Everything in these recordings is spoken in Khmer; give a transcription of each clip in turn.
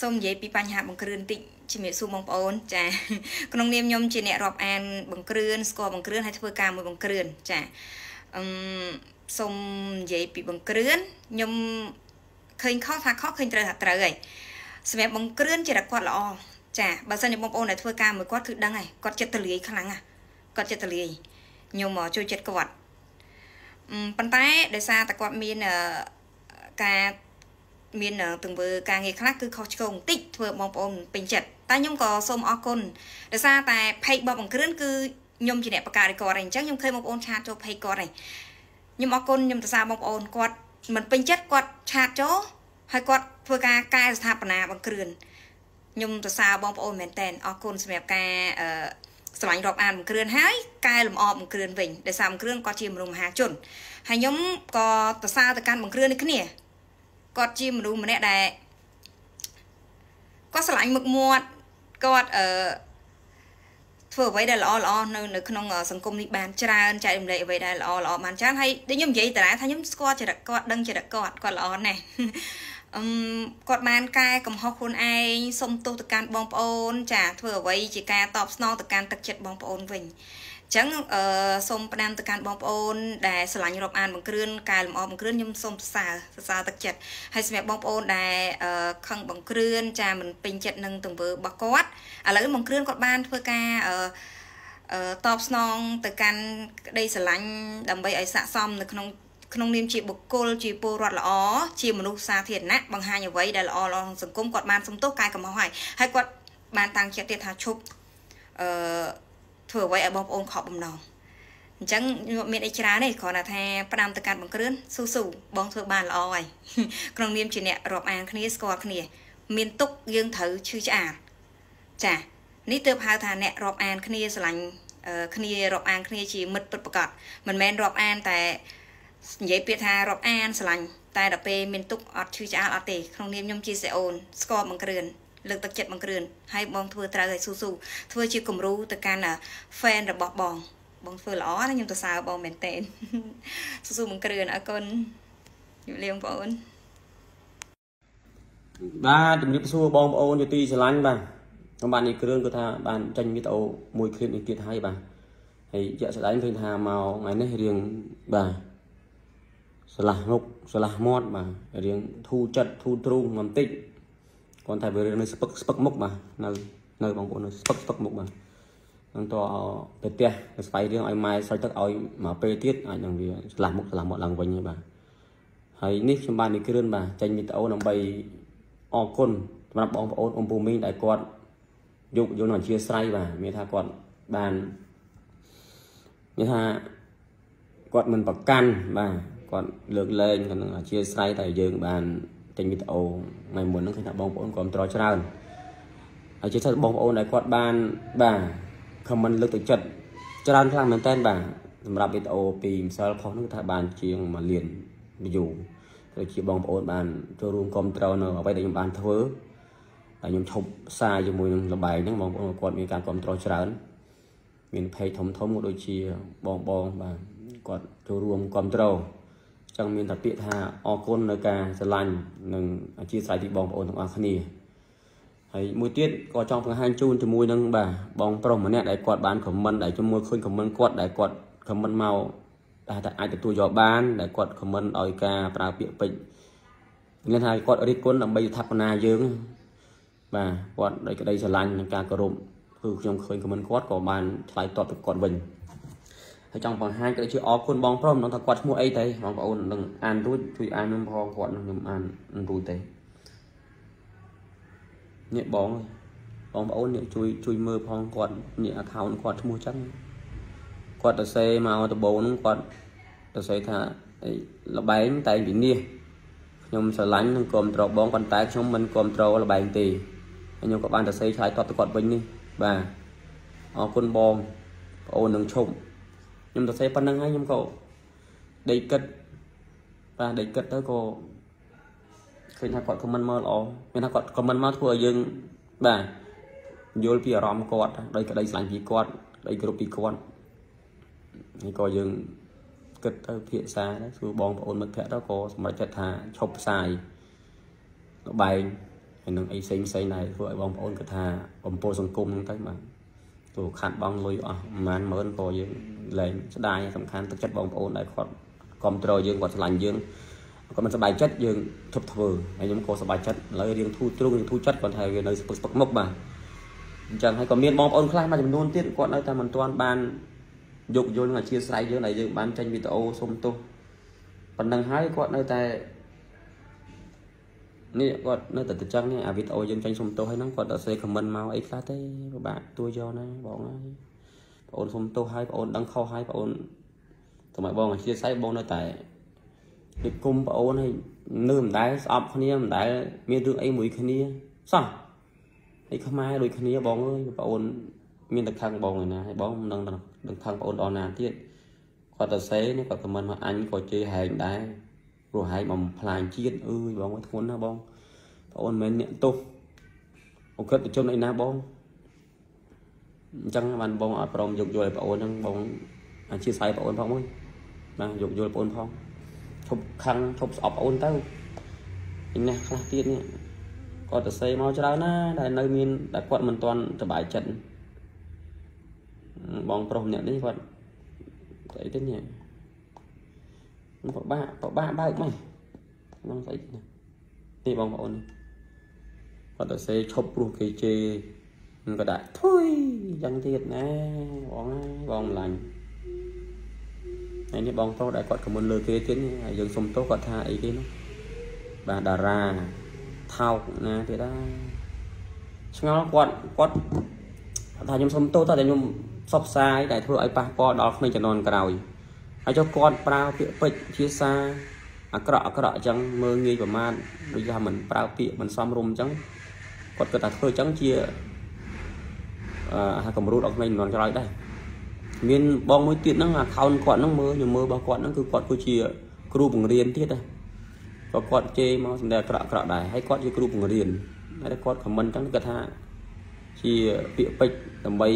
សូមនិយាយពីបញ្ហាបង្គ្រឿនតិចជំរាបសួរបងប្អូនចាក្នុងនាមខ្ញុំជាអ្នករាប់អាន បង្គ្រឿនស្គាល់បង្គ្រឿនហើយធ្វើការមួយបង្គ្រឿនចាអឺសូមនិយាយពីបង្គ្រឿនខ្ញុំឃើញខុសថាខុសឃើញត្រូវថាត្រូវហើយសម្រាប់បង្គ្រឿនជារគាត់ល្អចាបើសិនជាបងប្អូនដែលធ្វើការមួយគាត់គឺដឹងហើយគាត់ចិត្តទលាយខ្លាំងណាគាត់ចិត្តទលាយខ្ញុំមកជួយចិត្តគាត់ប៉ុន្តែដោយសារតែគាត់មានការ មានទង្វើការងារខ្លះគឺខុសឆ្គងបន្តិចធ្វើបងប្អូនពេញចិត្តតែខ្ញុំក៏សូមអរគុណដោយសារតែ page របស់បង្គ្រឿនគឺខ្ញុំជាអ្នកបង្កើតឲ្យគាត់ហើយអញ្ចឹងខ្ញុំឃើញបងប្អូនឆាតចូល page គាត់ហើយខ្ញុំអរគុណខ្ញុំសរសើរបងប្អូនគាត់មិនពេញចិត្តគាត់ឆាតចូលហើយគាត់ធ្វើការកែស្ថាបនាបង្គ្រឿនខ្ញុំសរសើរបងប្អូនមែនតើអរគុណសម្រាប់ការអឺស្រឡាញ់រាប់អានបង្គ្រឿនហើយកែលម្អបង្គ្រឿនវិញដោយសារបង្គ្រឿនគាត់ជាមនុស្សមហាជនហើយខ្ញុំក៏សរសើរទៅកាន់បង្គ្រឿននេះគ្នា គាត់ជាមនុស្សម្នាក់ដែលគាត់ស្រឡាញ់មុខមាត់គាត់អឺធ្វើអ្វីដែលល្អល្អនៅនៅក្នុងសង្គមនេះបានច្រើនចែករំលែកអ្វីដែលល្អល្អបានច្រើនហើយដូចខ្ញុំនិយាយតារាថាខ្ញុំស្គាល់ចរិតគាត់ដឹងចរិតគាត់គាត់ល្អណាស់អឹមគាត់បានកែកំហុសខ្លួនឯងសុំទោសទៅកាន់បងប្អូន ចាធ្វើអ្វីជាការតបស្នងទៅកាន់ទឹកចិត្តបងប្អូនវិញអញ្ចឹងអឺសូមផ្ដាំទៅកាន់បងប្អូនដែលស្រឡាញ់រាប់អានបង្គ្រឿនកែលម្អបង្គ្រឿនខ្ញុំសូមសរសើរសរសើរទឹកចិត្តហើយសម្រាប់បងប្អូនដែលអឺខឹងបង្គ្រឿនចាមិនពេញចិត្តនឹងទង្វើរបស់គាត់ឥឡូវបង្គ្រឿនគាត់បានធ្វើការអឺអឺតបស្នងទៅកាន់ក្តីស្រឡាញ់ដើម្បីឲ្យស័កសមនៅក្នុងក្នុងនាមជាបុគ្គលជាពលរដ្ឋល្អជាមនុស្សសាធារណៈបង្ហាញអ្វីដែលល្អល្អក្នុងសង្គមគាត់បានសំទោសកាយកំហុសហើយហើយគាត់បានតាំងចិត្តទៀតថាឈប់អឺ ធ្វើអ្វីឲ្យបងប្អូនខកបំណងអញ្ចឹងមានអីច្រើនទេគ្រាន់តែថាផ្ដាំទៅកាន់បង្គ្រឿនស៊ូស៊ូបងធ្វើបានល្អហើយក្នុងនាមជាអ្នករាប់អានគ្នាស្គាល់គ្នា មានទុកយើងត្រូវឈឺឆ្អាលចានេះទើបហៅថាអ្នករាប់អានគ្នាស្រឡាញ់គ្នារាប់អានគ្នាជាមិត្តពិតប្រាកដមិនមែនរាប់អានតែនិយាយពាក្យថារាប់អានស្រឡាញ់តែដល់ពេលមានទុកអត់ឈឺឆ្អាលអត់ទេក្នុងនាមខ្ញុំជាសេអូនស្គាល់បង្គ្រឿន លើកទឹកចិត្តបង្គ្រឿនហើយបងធ្វើត្រូវឲ្យស៊ូស៊ូធ្វើជាគំរូទៅកាន់ fan របស់បង បងធ្វើល្អណាខ្ញុំទៅសើបងមែនតេស៊ូស៊ូបង្គ្រឿនអរគុណជំរាបបងប្អូនបាទជំរាបសួរបងប្អូនជាទីស្រឡាញ់បាទខ្ញុំបាននេះគ្រឿងគឺថាបានចេញវីដេអូមួយឃ្លីបនេះទៀតហើយបាទហើយជាក់ស្ដែងឃើញថាមកថ្ងៃនេះរៀងបាទឆ្លាស់មុខឆ្លាស់មាត់បាទរៀងធូរចិត្តធូរទ្រូងបន្តិច គាត់តែវារៀងនៅស្ពឹកស្ពឹកមុខបាទនៅនៅបងប្អូននៅស្ពឹកស្ពឹកមុខបាទនឹងតទៅផ្ទះទៅស្វែងរៀងឲ្យម៉ែស្រោចទឹកឲ្យមកពេលទៀតអាចនឹងវាឆ្លាស់មុខឆ្លាស់មាត់ឡើងវិញបាទហើយនេះខ្ញុំបាននិគ្រឿនបាទចេញវីដេអូដើម្បីអរគុណសម្រាប់បងប្អូនអ៊ំពូមីងដែលគាត់យកយកនឹងអធិស្ឋានបាទមានថាគាត់បានមានថាគាត់មិនប្រកាន់បាទគាត់លើកលែងគាត់នឹងអធិស្ឋានតែយើងបាន ចេញវីដេអូថ្ងៃមុនហ្នឹងឃើញថាបងប្អូនគ្រប់ត្រច្រើនហើយជាថាបងប្អូនដែលគាត់បានបាទ comment លើកទឹកចិត្តច្រើនខ្លាំងមែនតើបាទសម្រាប់វីដេអូពីម្សិលផុសហ្នឹងថាបានជាង1លាន view ទៅជាបងប្អូនបានចូលរួមគ្រប់ត្រនៅអ្វីដែលខ្ញុំបានធ្វើហើយខ្ញុំឈប់ផ្សាយជាមួយនឹងលបែងហ្នឹងបងប្អូនគាត់មានការគ្រប់ត្រច្រើន មាន page ធំធំក៏ដូចជាបងបងបាទគាត់ចូលរួមគ្រប់ត្រ ចឹងមានតែពាក្យថាអរគុណនៅការស្រឡាញ់និងអធិស្ឋានពីបងប្អូនទាំងអស់គ្នាហើយមួយទៀតក៏ចង់បង្ហាញជូនជាមួយនឹងបាទបងប្រុសម្នាក់ដែលគាត់បានខមមិនដែលជាមួយឃើញខមមិនគាត់ដែលគាត់ខមមិនមកដែលថាអាចទទួលយកបានដែលគាត់ខមមិនឲ្យការប្រើពាក្យពេចន៍មានថាគាត់រិះគន់ដើម្បីស្ថាបនាយើងបាទគាត់ដោយក្តីស្រឡាញ់និងការគោរពគឺខ្ញុំឃើញខមមិនគាត់ក៏បានឆ្លើយតបទៅគាត់វិញ ហើយចង់បង្ហាញក៏ដូចជាអរគុណបងប្រុសមិនដឹងថាគាត់ឈ្មោះអីទេបងប្អូននឹងអានរួចជួយអាននឹងផងគាត់នឹងខ្ញុំអានរួចទេនេះបងបងប្អូននេះជួយជួយមើលផងគាត់នេះ account គាត់ឈ្មោះចឹងគាត់ទៅសេមកដបូងហ្នឹងគាត់ទៅសេថាលបែងតែងវិនិច្ឆ័យខ្ញុំស្រឡាញ់នឹងគ្រប់ត្របងប៉ុន្តែខ្ញុំមិនគ្រប់ត្រលបែងទេហើយខ្ញុំក៏បានទៅសេឆ្លើយតបទៅគាត់វិញនេះបាទអរគុណបងប្អូននឹងឈប់ ខ្ញុំទៅសេប៉ុណ្្នឹងហើយខ្ញុំក៏ដេកគិតបាទដេកគិតទៅក៏ឃើញថាគាត់ខមមិនមកល្អមានថាគាត់ខមមិនមកធ្វើឲ្យយើងបាទយល់ពីអារម្មណ៍គាត់ដោយក្តីស្រឡាញ់ពីគាត់ដោយគ្រប់ពីគាត់នេះក៏យើងគិតទៅភាសាដែរសួរបងប្អូនមិត្តភក្តិទៅក៏សម្រេចចិត្តថាឈប់ផ្សាយលបែងហហើយនឹងអីផ្សេងផ្សេងដែរធ្វើឲ្យបងប្អូនគាត់ថាបំពោសង្គមហ្នឹងទៅបាទ ព្រោះខាត់បងលុយអស់ប្រហែលម៉ឺនក៏យើងលែងស្ដាយសំខាន់ទឹកចិត្តបងប្អូនដែលគាត់គ្រប់គ្រងយើងគាត់ឆ្លាញ់យើងគាត់មិនសប្បាយចិត្តយើងឈប់ធ្វើហើយខ្ញុំក៏សប្បាយចិត្តឥឡូវរៀងធូរទ្រូងរៀងធូរចិត្តគាត់ថាវានៅស្ពឹកស្ពឹកមុខបាទអញ្ចឹងហើយក៏មានបងប្អូនខ្លះមួយចំនួនទៀតគាត់នៅតែមិនទាន់បានយកយល់នឹងអធិស្ឋានយើងដែលយើងបានចេញវីដេអូសុំទោសប៉ុណ្ណឹងហើយគាត់នៅតែ នេះគាត់នៅតែទៅចឹងនេះអាវីដេអូយើងចេញសុំទោសហើយហ្នឹងគាត់អត់សេខមមិនមកអីខ្លះទេពិបាកទួយកណាបងហើយបងអូនសុំទោសហើយបងអូនដឹងខុសហើយបងអូនសម្រាប់បងអធិស្ឋានបងនៅតែដូចគុំបងអូនហើយនៅមិនដែលស្អប់គ្នាមិនដែលមានរឿងអីមួយគ្នាសោះហើយខ្មែរដូចគ្នាបងអើយបងអូនមានតែខឹងបងឯណាហើយបងមិនដឹងដឹងខឹងបងអូនដល់ណាទៀតគាត់ទៅសេនេះគាត់ខមមិនមកអញក៏ជេរហែងដែរព្រោះហែងបំផ្លាញជាតិអើយបងធ្ងន់ណាបងបងអូនមិនមែនអ្នកទោសអក្រិតប្រជុំអីណាបងអញ្ចឹងបានបងអត់ព្រមយកយល់ឲ្យបងអូនហ្នឹងបងអធិស្ឋានបងអូនផងមួយបាទយកយល់បងអូនផងឈប់ខឹងឈប់ស្អប់បងអូនទៅឯណាខ្លះទៀតនេះគាត់ទៅសេមកច្រើនណាដែលនៅមានតែគាត់មិនទាន់សบายចិត្តបងប្រុសម្នាក់នេះគាត់ស្អីទៅនេះ ពិបាកពិបាកបើកមកហ្នឹងស្អីនេះបងប្អូនគាត់ទៅសេឈប់ព្រោះគេជេរក៏ដាក់ធុយយ៉ាងទៀតណាបងបងម្លាញ់ហើយនេះបងប្រុសដែលគាត់ខមមិនលើគេទៀតហើយយើងសុំទោសគាត់ថាអីគេនោះបាទតារាថោកណាទៀតដែរឆ្ងល់គាត់គាត់ថាខ្ញុំសុំទោសតែខ្ញុំផ្សព្វផ្សាយដែលធ្វើឲ្យប៉ះពាល់ដល់ក្មេងជំនាន់ក្រោយ ហើយចុះគាត់ប្រើពាក្យពេចន៍ភាសាអាក្រក់អាក្រក់អញ្ចឹងមើងងាយប្រមាថដូចថាមិនប្រើពាក្យមិនសមរម្យអញ្ចឹងគាត់គិតថាធ្វើអញ្ចឹងជាអឺហាកម្រួតអត់ក្មេងជំនាន់ក្រោយដែរមានបងមួយទៀតហ្នឹង account គាត់ហ្នឹងមើលខ្ញុំមើលរបស់គាត់ហ្នឹងគឺគាត់គឺជាគ្រូបង្រៀនទៀតដែរក៏គាត់ជេរមកសម្ដែងអាក្រក់អាក្រក់ដែរហើយគាត់ជាគ្រូបង្រៀនហើយគាត់ comment អញ្ចឹងគាត់ថាជាពាក្យពេចន៍ដើម្បី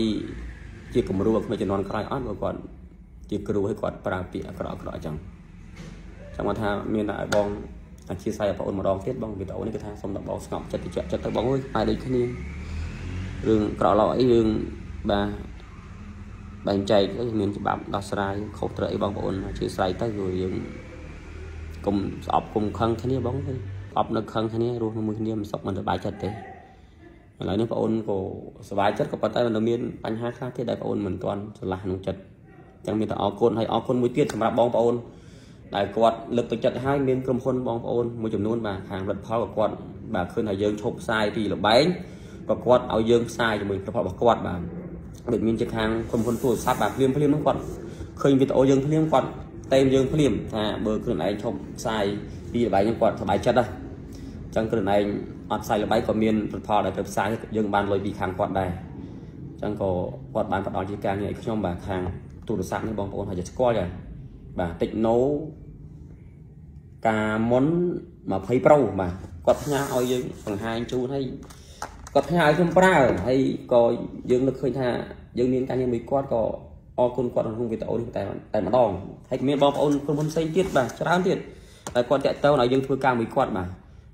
ជាគំរូឲ្យក្មេងជំនាន់ក្រោយអត់ព្រោះគាត់ ជាគ្រូឲ្យគាត់ប្រើពាក្យអាក្រក់អាក្រក់អញ្ចឹងចាំមកថាមានតែឲ្យបងអធិស្ឋានបងអូនម្ដងទៀតបងវីដេអូនេះគឺថាសុំដល់បងស្ងប់ចិត្តតិចចិត្តទៅបងអើយហើយដូចគ្នារឿងក្រក់ឡោអីរឿងបាទបែងចែកទៅមានច្បាប់ដោះស្រាយខុសត្រូវអីបងប្អូនអធិស្ឋានទៅព្រោះយើងកុំស្អប់គុំខឹងគ្នាបងទៅស្អប់នៅខឹងគ្នារស់ជាមួយគ្នាមិនសុខមិនសប្បាយចិត្តទេឥឡូវនេះបងអូនក៏សប្បាយចិត្តក៏ប៉ុន្តែมันមានបញ្ហាខ្លះទៀតដែលបងអូនមិនទាន់ឆ្លាស់ក្នុងចិត្ត ចឹងមានតែអរគុណហើយអរគុណមួយទៀតសម្រាប់បងប្អូនដែលគាត់លើកទឹកចិត្តឲ្យមានក្រុមហ៊ុនបងប្អូនមួយចំនួនបាទខាងរដ្ឋផលក៏គាត់បាទឃើញថាយើងឈប់ផ្សាយពីលបែងក៏គាត់ឲ្យយើងផ្សាយជាមួយផលរបស់គាត់បាទដូចមានជាខាងក្រុមហ៊ុនទូរស័ព្ទបាទភ្លាមភ្លាមហ្នឹងគាត់ឃើញវីដេអូយើងភ្លាមគាត់តែយើងភ្លាមថាបើខ្លួនឯងឈប់ផ្សាយពីលបែងហ្នឹងគាត់សប្បាយចិត្តដែរអញ្ចឹងខ្លួនឯងអត់ផ្សាយលបែងក៏មានផលដែលទៅផ្សាយយើងបានលុយពីខាងគាត់ដែរអញ្ចឹងក៏គាត់បានផ្ដល់ជាការងារឲ្យខ្ញុំបាទខាង ទូរស័ព្ទនេះបងប្អូនហើយจะស្គាល់ចាបាទ Techno កាមុន20 Pro បាទគាត់ផ្ញើឲ្យយើងបង្ហាញជូនហើយគាត់ផ្ញើឲ្យខ្ញុំប្រើហើយក៏យើងនឹកឃើញថាយើងមានការងារមួយគាត់ក៏អរគុណគាត់ក្នុងវីដេអូនេះតែតែម្ដងហើយមានបងប្អូនក្រុមហ៊ុនផ្សេងទៀតបាទច្រើនទៀតហើយគាត់តាក់ទងឲ្យយើងធ្វើការមួយគាត់បាទ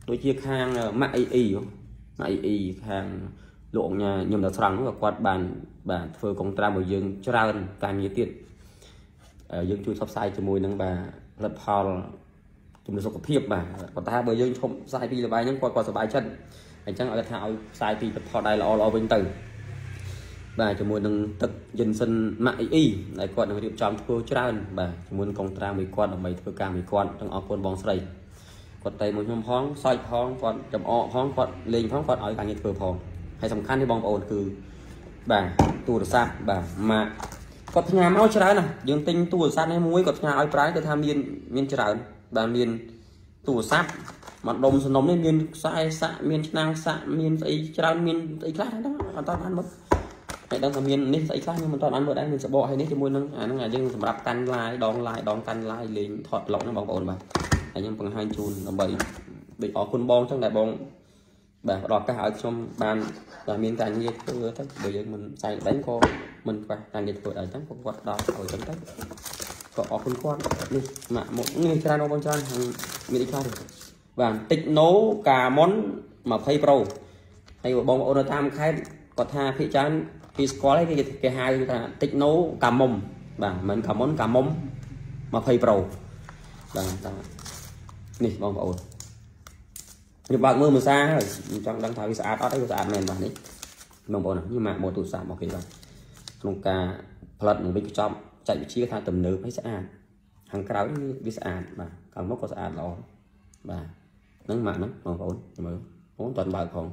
ដូចជាខាង Mac EE Mac EE ខាង លោកអញ្ញាខ្ញុំដល់ស្រង់នោះក៏គាត់បានបាទធ្វើកុងត្រាមួយយើងច្រើនការងារទៀតយើងជួយផ្សព្វផ្សាយជាមួយនឹងបាទផលិតផលជំនួយសុខភាពបាទប៉ុន្តែបើយើងឈប់ផ្សាយពីលបាយហ្នឹងគាត់គាត់សប្បាយចិត្តអញ្ចឹងឲ្យថាឲ្យផ្សាយពីផលិតផលដែលល្អល្អវិញទៅបាទជាមួយនឹងទឹកយិនសិនម៉ាក់អ៊ីអ៊ីដែលគាត់នឹងរៀបចំធ្វើច្រើនបាទជាមួយនឹងកុងត្រាមួយគាត់ដើម្បីធ្វើការមួយគាត់ទាំងអរគុណបងស្រីគាត់តែមួយខ្ញុំផងសើចផងគាត់ចំអកផងគាត់លេងផងគាត់ឲ្យការងារធ្វើផង ហើយសំខាន់នេះបងប្អូនគឺបាទទូរស័ព្ទបាទម៉ាក់គាត់ផ្ញើមកច្រើនណាស់យើងទិញទូរស័ព្ទនេះមួយគាត់ផ្ញើឲ្យប្រើគឺថាមានមានច្រើនបាទមានទូរស័ព្ទមកដុំសំណុំនេះមានខ្សែសាក់មានឆ្នាំងសាក់មានស្អីច្រើនមានស្អីខ្លះហ្នឹងអត់តបានមើលហើយដឹងថាមាននេះស្អីខ្លះខ្ញុំមិនតបានមើលដែរមានសបកហើយនេះជាមួយនឹងអាហ្នឹងអាយើងសម្រាប់កាន់ឡាយដងឡាយដងកាន់ឡាយលេងថតប្លុកហ្នឹងបងប្អូនបាទហើយខ្ញុំបង្ហាញជូនដើម្បីដូចអរគុណបងចឹងដែលបង បាទផ្ដល់ឱកាសឲ្យខ្ញុំបានបាទមានការងារធ្វើទៅបើយើងមិនផ្សាយល្បែងក៏មិនខ្វះការងារធ្វើដែរអញ្ចឹងគាត់ផ្ដល់ឲ្យអញ្ចឹងទៅក៏អរគុណគាត់នេះម៉ាក់មកនេះច្រើនបងច្រើនមានអីខ្លះទេបាទ Techno Camon 20 Pro ហើយបងប្អូននៅតាមខេត្តគាត់ថាភាគច្រើនពីស្គាល់ហើយគេគេហៅថា Techno Camon បាទមិន Camon Camon 20 Pro បាទតានេះបងប្អូន ខ្ញុំបើកមើលមើលសារហើយខ្ញុំចង់ដឹងថាវាស្អាតអត់ទេវាស្អាតមែនបាទនេះបងប្អូននេះម៉ាកម៉ូទូរស័ព្ទមកគេបាទក្នុងការផលិតនឹងវិកចប់ចែកវិជាថាទំនើបហើយស្អាតខាងក្រៅវាស្អាតបាទខាងមុខក៏ស្អាតល្អបាទហ្នឹងម៉ាក់ហ្នឹងបងប្អូនមើលបងតន់បើកផង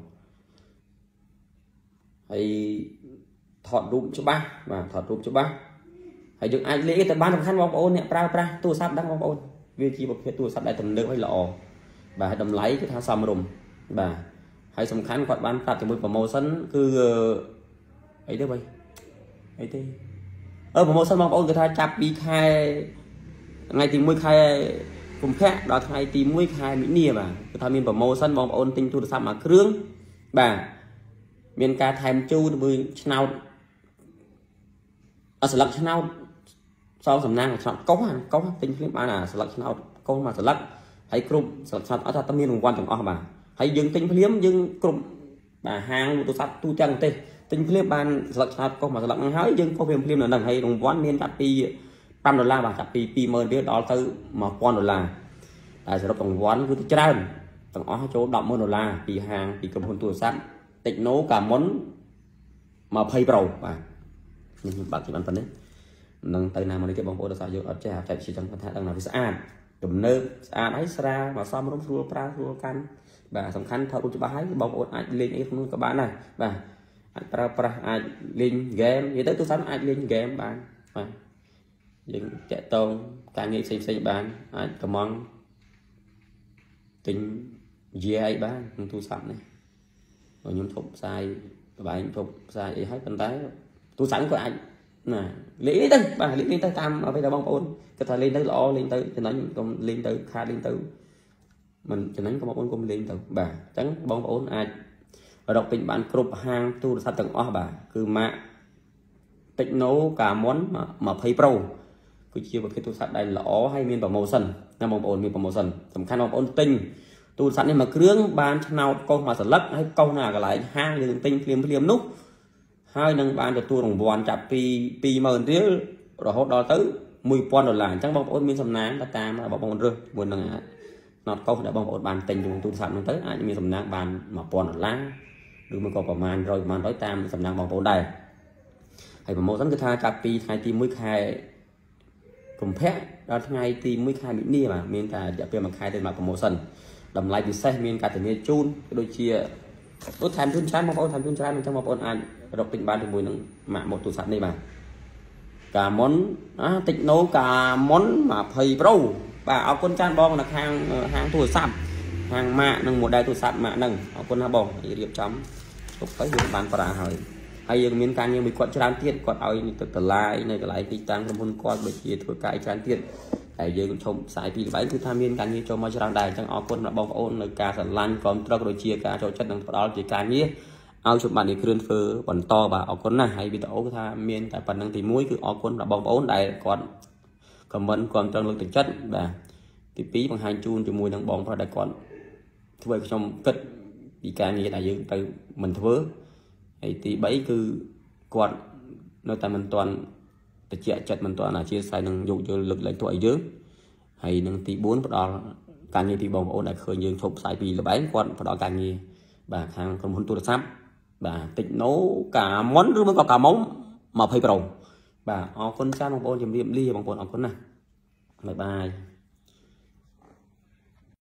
ហើយថតរូបច្បាស់បាទថតរូបច្បាស់ហើយយើងអាចលេខទៅបានសំខាន់បងប្អូនអ្នកប្រើប្រាស់ទូរស័ព្ទដឹងបងប្អូនវាជាប្រភេទទូរស័ព្ទដែលទំនើបហើយល្អ បាទតម្លៃគឺថាសមរម្យបាទហើយសំខាន់គាត់បានប្រាប់ជាមួយ promotion គឺអីទៅបីអីទេអឺ promotion បងប្អូនគឺថាចាប់ពីខែថ្ងៃទី1ខែកុម្ភៈដល់ថ្ងៃទី1ខែមិនិនាបាទគឺថាមាន promotion បងប្អូនទិញទូរស័ព្ទមួយគ្រឿងបាទមានការថែមជូនជាមួយឆ្នោតអស្លឹកឆ្នោតសងសំណាងឆ្នោតកុសកុសទិញភ្លាមបានអាស្លឹកឆ្នោតកុសមកស្លឹក ហើយគ្រប់ស្លឹកឆ្នោតអត់ថាមានរង្វាន់ទាំងអស់បាទហើយយើងទិញភ្លាមយើងគ្រប់បាទហាងទូរស័ព្ទទូទាំងប្រទេសទិញភ្លាមបានស្លឹកឆ្នោតកុសមកស្លឹកហ្នឹងហើយយើងកុសភ្លាមភ្លាមនៅហ្នឹងហើយរង្វាន់មានចាប់ពី5ដុល្លារបាទចាប់ពី20000រៀលដល់ទៅ1000ដុល្លារតែសរុបរង្វាន់គឺទៅច្រើនទាំងអស់ចូល100,000ដុល្លារពីហាងពីក្រុមហ៊ុនទូរស័ព្ទ Techno Camon 20 Pro បាទនេះខ្ញុំបាក់ជាបានប៉ុណ្ណេះនឹងទៅណាមកនេះទេបងប្អូនដោយសារយើងអត់ចេះអាចជាចឹងថាដឹងថាវាស្អាត ទំនើបស្អាតហើយស្រាលមកសមរម្យស្រួលប្រើស្រួលកាន់បាទសំខាន់ថតរូបច្បាស់ហើយបងប្អូនអាចលេងអីក្នុងក៏បានដែរបាទអាចប្រើប្រាស់អាចលេងហ្គេមនិយាយទៅទូរស័ព្ទអាចលេងហ្គេមបានបាទយើងតាក់តងការងារផ្សេងផ្សេងបានអាចកំងទិញយាយបានក្នុងទូរស័ព្ទនេះខ្ញុំធប់ផ្សាយបបែងធប់ផ្សាយអីហើយប៉ុន្តែទូរស័ព្ទក៏អាច ណាលេងទៅបាទលេងទៅតាមអ្វីដែលបងប្អូនគាត់ថាលេងទៅល្អលេងទៅចំណេញកុំលេងទៅខាតលេងទៅមិនចំណេញក៏បងប្អូនកុំលេងទៅបាទអញ្ចឹងបងប្អូនអាចរកទិញបានគ្រប់ហាងទូរស័ព្ទទាំងអស់បាទគឺម៉ាក Techno Camon 20 Pro គឺជាប្រភេទទូរស័ព្ទដែលល្អហើយមាន promotion ណាបងប្អូនមាន promotion សំខាន់បងប្អូនទិញទូរស័ព្ទនេះមួយគ្រឿងបានឆ្នោតកុសមួយសន្លឹកហើយកុសនៅកន្លែងហាងយើងទិញភ្លាមភ្លាមនោះ ហើយនឹងបានទទួលរង្វាន់ចាប់ពី20000រៀលរហូតដល់ទៅ1000ដុល្លារអញ្ចឹងបងប្អូនមានសំណាងទៅតាមបងប្អូនរើសមួយនឹងណតកុសដែលបងប្អូនបានទិញជាមួយទូរស័ព្ទនោះទៅអាចមានសំណាងបាន1000ដុល្លារឬមួយក៏ប្រមាណ100ប្រមាណ100តាមសំណាងបងប្អូនដែរហើយប្រម៉ូសិនគឺថាចាប់ពីថ្ងៃទី1ខែកុម្ភៈដល់ថ្ងៃទី1ខែមិនិនាបាទមានតែរយៈពេល1ខែទៅមកប្រម៉ូសិនតម្លៃពិសេសមានការធានាជូនដូចជាដូចថែមជូនច្រើនបងប្អូនថែមជូនច្រើនអញ្ចឹងបងប្អូនអាច រកទិញបានជាមួយនឹងម៉ាកម៉ូតទូរស័ព្ទនេះបាទកាមុនអាតិចណូកាមុន20 Pro បាទអរគុណច្រើនបងនៅខាងហាងទូរស័ព្ទហាងម៉ាកនិង model ទូរស័ព្ទម៉ាកហ្នឹងអរគុណណាបងរៀបចំទុកទៅយើងបានប្រាហើយហើយយើងមានការងារមួយគាត់ច្រើនទៀតគាត់ឲ្យទឹកតម្លាយនៅកន្លែងទីតាំងក្រុមហ៊ុនគាត់ដូចជាធ្វើការច្រើនទៀតហើយយើងឈប់ផ្សាយពីល្បែងគឺថាមានការងារចូលមកច្រើនដែរអញ្ចឹងអរគុណដល់បងប្អូននៅការស្រឡាញ់គ្រប់ត្រកដូចជាការចូលចិត្តនិងផ្ដល់ជាការងារ ឲ្យជំបាត់នេះគ្រឿនធ្វើបន្តបាទអរគុណណាស់ហើយវីដេអូគឺថាមានតែប៉ុណ្្នឹងទី1គឺអរគុណដល់បងប្អូនដែលគាត់ខមមិនគាត់ត្រង់លើកទឹកចិត្តបាទទី2បង្ហាញជូនជាមួយនឹងបងប្រុសដែលគាត់ធ្វើឲ្យខ្ញុំគិតពីការងារដែលយើងទៅមិនធ្វើហើយទី3គឺគាត់នៅតែមិនទាន់តិចចិត្តមិនទាន់អធិស្ឋាននឹងយកយល់លើកលែងទោះឲ្យយើងហើយនឹងទី4ផ្ដល់ការងារពីបងប្អូនដែលឃើញយើងឈប់ផ្សាយពីលបែងគាត់ផ្ដល់ការងារបាទខាងក្រុមហ៊ុនទូរស័ព្ទ បាទតិចណូកាមុនឬមកក៏កាមុំ20 Pro បាទអរគុណច្រើនបងប្អូនជំរាបលាបងប្អូនអរគុណណាស់បាយបាយ